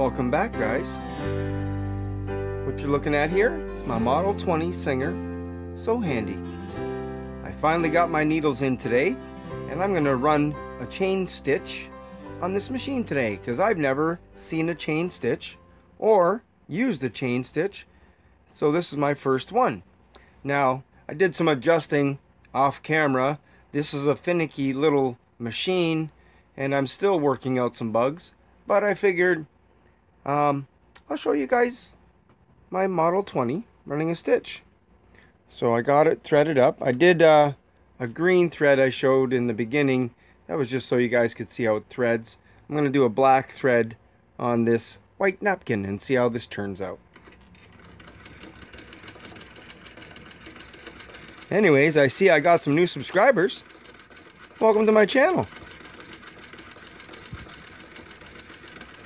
Welcome back guys. What you're looking at here is my Model 20 Singer. Sew Handy. I finally got my needles in today and I'm going to run a chain stitch on this machine today because I've never seen a chain stitch or used a chain stitch so this is my first one. Now I did some adjusting off camera. This is a finicky little machine and I'm still working out some bugs but I figured um, I'll show you guys my Model 20 running a stitch. So I got it threaded up. I did uh, a green thread I showed in the beginning. That was just so you guys could see how it threads. I'm going to do a black thread on this white napkin and see how this turns out. Anyways, I see I got some new subscribers. Welcome to my channel.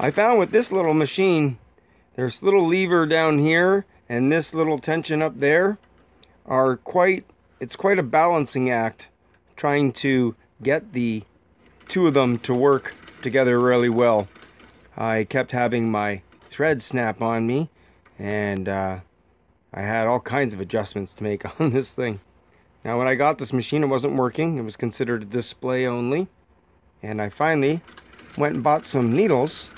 I found with this little machine, there's little lever down here and this little tension up there are quite, it's quite a balancing act trying to get the two of them to work together really well. I kept having my thread snap on me and uh, I had all kinds of adjustments to make on this thing. Now when I got this machine it wasn't working. It was considered a display only. And I finally went and bought some needles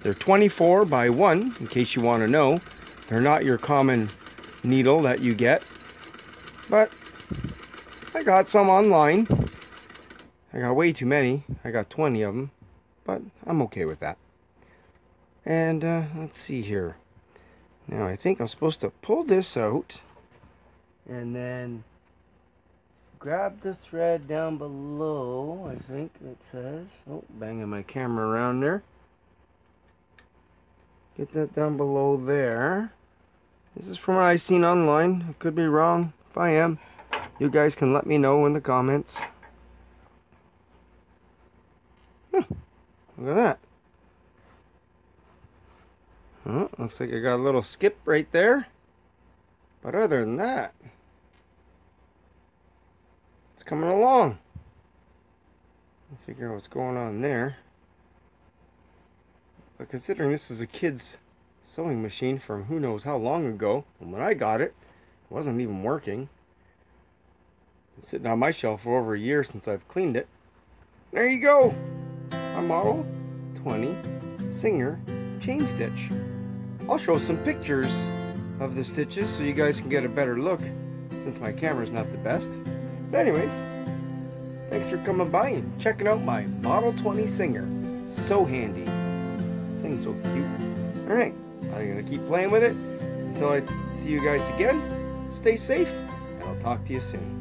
they're 24 by 1, in case you want to know. They're not your common needle that you get. But I got some online. I got way too many. I got 20 of them. But I'm okay with that. And uh, let's see here. Now I think I'm supposed to pull this out. And then grab the thread down below. I think it says. Oh, banging my camera around there. Get that down below there. This is from what I've seen online. I could be wrong. If I am, you guys can let me know in the comments. Hmm. Look at that. Oh, looks like I got a little skip right there. But other than that, it's coming along. Figure out what's going on there. But considering this is a kid's sewing machine from who knows how long ago, and when I got it, it wasn't even working. It's sitting on my shelf for over a year since I've cleaned it. There you go! My Model 20 Singer Chain Stitch. I'll show some pictures of the stitches so you guys can get a better look since my camera's not the best. But anyways, thanks for coming by and checking out my Model 20 Singer. Sew Handy thing's so cute. Alright, I'm going to keep playing with it until I see you guys again. Stay safe, and I'll talk to you soon.